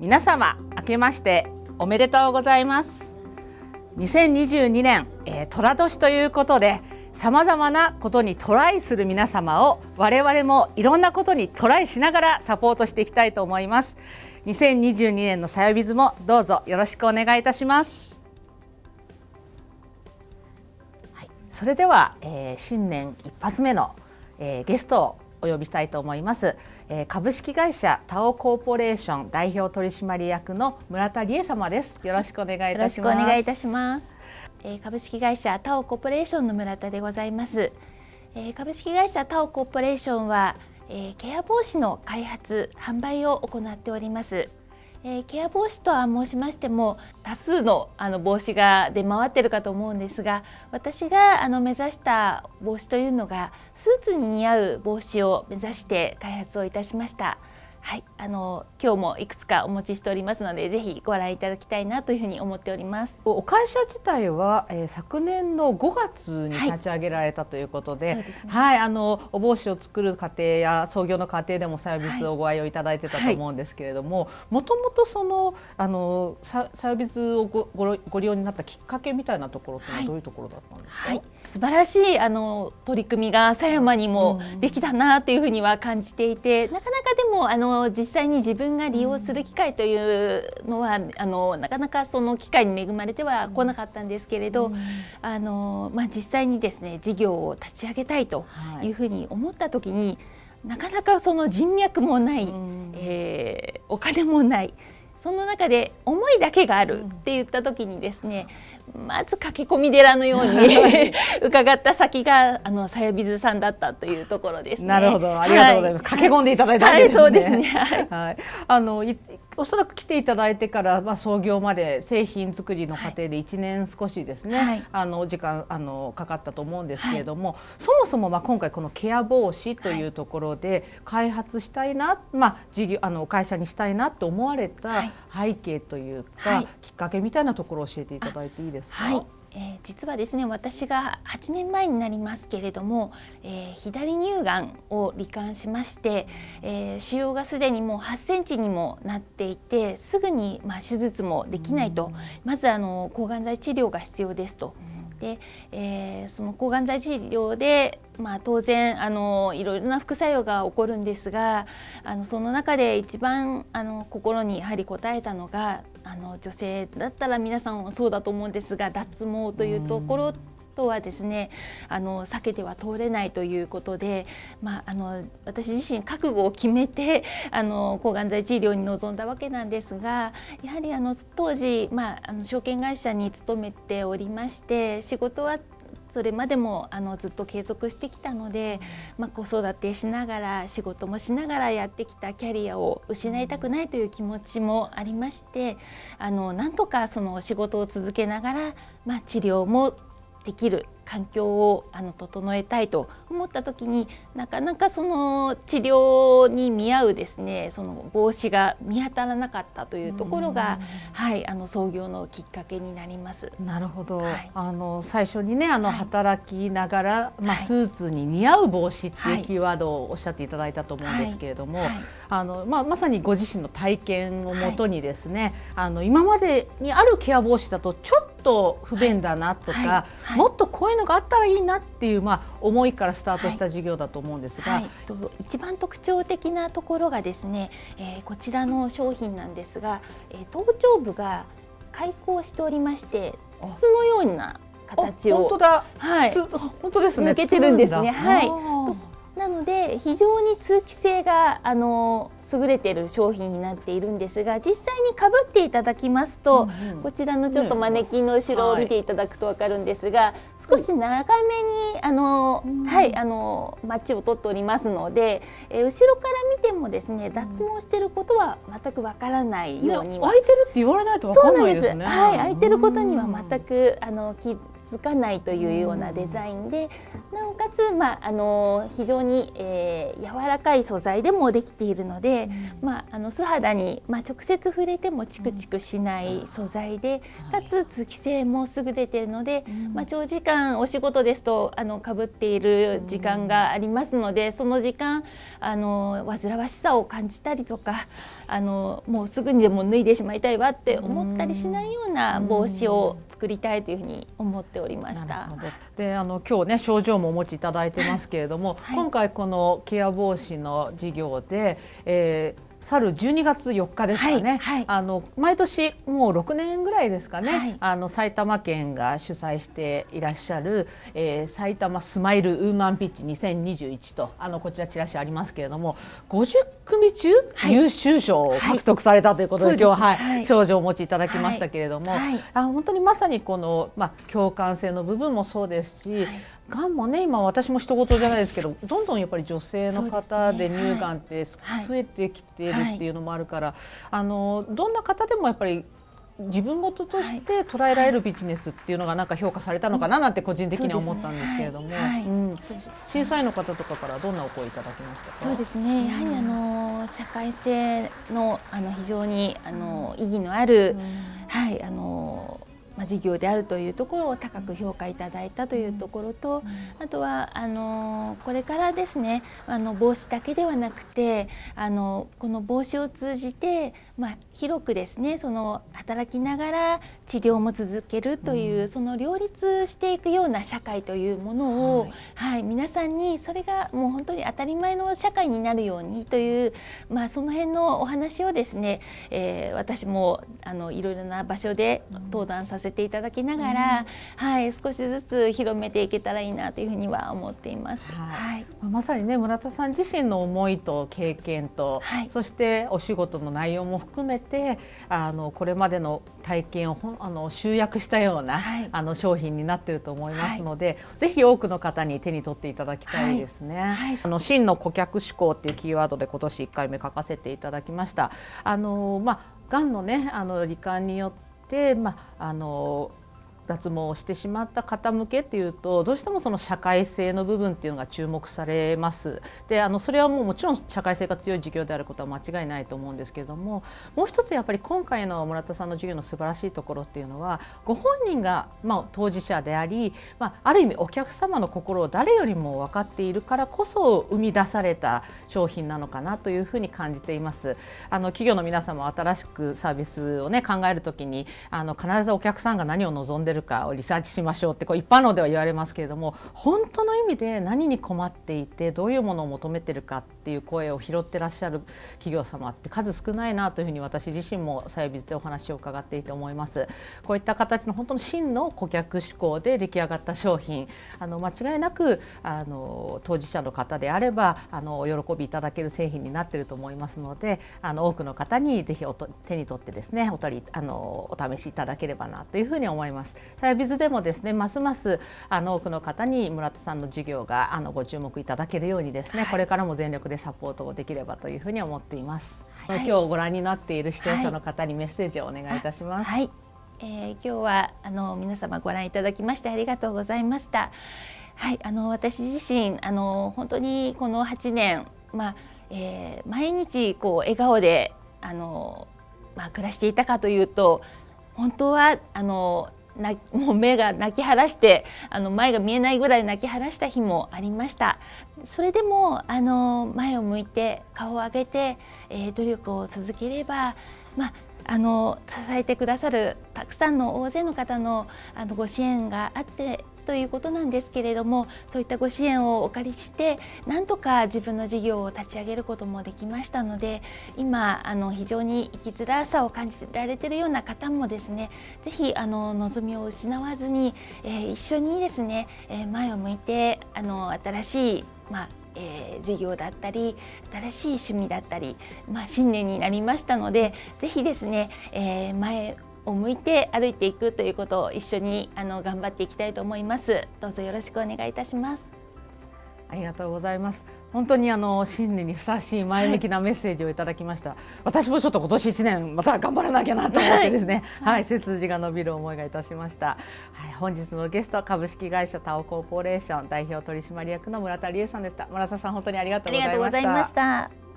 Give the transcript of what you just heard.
皆様明けましておめでとうございます。2022年、えー、寅年ということでさまざまなことにトライする皆様を我々もいろんなことにトライしながらサポートしていきたいと思います。2022年のさよビズもどうぞよろしくお願いいたします。はい、それでは、えー、新年一発目の、えー、ゲストをお呼びしたいと思います、えー、株式会社タオコーポレーション代表取締役の村田理恵様です。よろしくお願いいたします。よろしくお願いいたします、えー、株式会社タオコーポレーションの村田でございます、えー、株式会社タオコーポレーションは、えー、ケア防止の開発販売を行っております。えー、ケア帽子とは申しましても多数のあの帽子が出回ってるかと思うんですが私があの目指した帽子というのがスーツに似合う帽子を目指して開発をいたしました。はい、あの今日もいくつかお持ちしておりますのでぜひご覧いただきたいなというふうに思っております。お会社自体は、えー、昨年の5月に立ち上げられたということで、はい、ね。はい、あのお帽子を作る過程や創業の過程でもサービスをご愛用いただいてたと思うんですけれどももともとそのあのササービスをごごご利用になったきっかけみたいなところというのはどういうところだったんですか、はい、素晴らしいあの取り組みが狭山にもできたなというふうには感じていて、なかなかでもあの実際に自分が利用する機会というのは、あのなかなかその機会に恵まれては来なかったんですけれど、あのまあ、実際にですね事業を立ち上げたいとい。うふうに思った時に、なかなかその人脈もない、えー、お金もない。その中で思いだけがあるって言った時にですね、まず駆け込み寺のように 伺った先があのさやびずさんだったというところです、ね、なるほど、ありがとうございます。はい、駆け込んでいただいたね。はい、そうですね。はい。あのおそらく来ていただいてからまあ創業まで製品作りの過程で1年少しですね、はい、あの時間あのかかったと思うんですけれども、そもそもまあ今回このケア防止というところで開発したいな、まあ事業あの会社にしたいなと思われた背景というか、きっかけみたいなところを教えていただいていいですか？はいえー、実はですね私が8年前になりますけれども、えー、左乳がんを罹患しまして、えー、腫瘍がすでにもう8センチにもなっていてすぐにまあ手術もできないと。まずあの抗がん剤治療が必要ですと。で、えー、その抗がん剤治療で、まあ、当然あのいろいろな副作用が起こるんですがあのその中で一番あの心にやはり応えたのがあの女性だったら皆さんもそうだと思うんですが脱毛というところとはですねあの避けては通れないということで、まあ、あの私自身覚悟を決めてあの抗がん剤治療に臨んだわけなんですがやはりあの当時、まあ、あの証券会社に勤めておりまして仕事はそれまでもあのずっと継続してきたので、まあ、子育てしながら仕事もしながらやってきたキャリアを失いたくないという気持ちもありましてあのなんとかその仕事を続けながら、まあ、治療もできる環境をあの整えたいと思った時になかなかその治療に見合うですねその帽子が見当たらなかったというところが、はい、あの創業のきっかけになります。なるほど、はい、あの最初にねあの働きながら、はい、まあ、スーツに似合う帽子っていうキーワードをおっしゃっていただいたと思うんですけれども、あのまあ、まさにご自身の体験をもとにですね、あの今までにあるケア帽子だとちょっと不便だなとか、もっとこういうのがあったらいいなっていう、まあ、思いからスタートした事業だと思うんですが、はい。はい、一番特徴的なところがですね、えー、こちらの商品なんですが、えー、頭頂部が開口しておりまして筒のような形を本当だ、はい、本当ですね。抜けてるんですね。はい。なので非常に通気性があの優れている商品になっているんですが実際にかぶっていただきますと、うんうん、こちらのちょっとマネキンの後ろを見ていただくと分かるんですが、はい、少し長めにあの、うん、はいあのマッチを取っておりますので、え後ろから見てもですね脱毛していることは全くわからないように、ね、開いてるって言われないと分からないですね。はい、開いてることには全くあの気つかないというようなデザインで、なおかつ、まあ、あの非常に、えー、柔らかい素材でもできているので、まあ、あの素肌に、まあ、直接触れてもチクチクしない素材で、かつ通気性も優れているので、まあ、長時間お仕事ですとあのかぶっている時間がありますのでその時間あの煩わしさを感じたりとかあのもうすぐにでも脱いでしまいたいわって思ったりしないような帽子を作りたいというふうに思っておりました。であの今日ね症状もお持ちいただいてますけれども、はい、今回このケア帽子の授業で、えー去る12月4日ですかね、はいはい、あの毎年もう6年ぐらいですかね、はい、あの埼玉県が主催していらっしゃる、えー、埼玉スマイルウーマンピッチ2021とあのこちらチラシありますけれども50組中、優秀賞を獲得されたということで、今日は、はい、賞状をお持ちいただきましたけれども、あ本当にまさにこの、まあ、共感性の部分もそうですし、がんもね今私も人事じゃないですけどどんどんやっぱり女性の方で乳がんって増えてきているっていうのもあるから、あのどんな方でもやっぱり自分事として捉えられるビジネスっていうのがなんか評価されたのかななんて個人的には思ったんですけれども、審査員の方とかからどんなお声いただきましたそうですね。やはりあの社会性のあの非常にあの意義のある、はいあのまあ、事業であるというところを高く評価いただいたというところと、あとはあのこれからですねあの帽子だけではなくてあのこの帽子を通じて、まあ、広くですねその働きながら治療も続けるという、うん、その両立していくような社会というものを、はい、はい、皆さんにそれがもう本当に当たり前の社会になるようにという、まあ、その辺のお話をですね、えー、私もあのいろいろな場所で登壇させていただきながら、うん、はい、少しずつ広めていけたらいいなというふうには思っています。はい、はい、まさにね村田さん自身の思いと経験と、はい、そしてお仕事の内容も含めててあのこれまでの体験をあの集約したような、はい、あの商品になっていると思いますので、はい、ぜひ多くの方に手に取っていただきたいですね。はい、あの真の顧客志向っていうキーワードで今年1回目書かせていただきました。あのまあ、がんのねあの罹患によってまああの脱毛をしてしまった方向けっていうとどうしてもその社会性の部分っていうのが注目されます。であのそれはもうもちろん社会性が強い授業であることは間違いないと思うんですけれどももう一つやっぱり今回の村田さんの授業の素晴らしいところっていうのはご本人が、まあ、当事者であり、まあ、ある意味お客様の心を誰よりも分かっているからこそ生み出された商品なのかなというふうに感じています。あの企業の皆様新しくサービスをね考えるときにあの必ずお客さんが何を望んでるるかをリサーチしましょうってこう一般論では言われますけれども本当の意味で何に困っていてどういうものを求めてるかっていう声を拾ってらっしゃる企業様って数少ないなというふうに私自身もサイビズでお話を伺っていて思います。こういった形の本当の真の顧客志向で出来上がった商品あの間違いなくあの当事者の方であればあのお喜びいただける製品になっていると思いますのであの多くの方にぜひおと手に取ってですねお取りあのお試しいただければなというふうに思います。サイビズでもですねますますあの多くの方に村田さんの授業があのご注目いただけるようにですね、はい、これからも全力でサポートをできればというふうに思っています。はい、今日ご覧になっている視聴者の方にメッセージをお願いいたします。はい、えー、今日はあの皆様ご覧いただきましてありがとうございました。はい、あの私自身あの本当にこの8年まあ、えー、毎日こう笑顔であのまあ暮らしていたかというと本当はあのな もう目が泣き晴らしてあの前が見えないぐらい泣き晴らした日もありました。それでもあの前を向いて顔を上げて、えー、努力を続ければまああの支えてくださるたくさんの大勢の方のあのご支援があってということなんですけれどもそういったご支援をお借りしてなんとか自分の事業を立ち上げることもできましたので今あの非常に生きづらさを感じられているような方もですねぜひあの望みを失わずに、えー、一緒にですね、えー、前を向いてあの新しいまあえー、事業だったり新しい趣味だったり、まあ、新年になりましたのでぜひですね、えー、前を向いて歩いていくということを一緒にあの頑張っていきたいと思いますどうぞよろしくお願いいたしますありがとうございます。本当にあの新年にふさわしい前向きなメッセージをいただきました。はい、私もちょっと今年一年また頑張らなきゃなと思ってですね、はい、はい、背筋が伸びる思いがいたしました。はい、本日のゲスト株式会社タオコーポレーション代表取締役の村田理恵さんでした。村田さん本当にありがとうございました。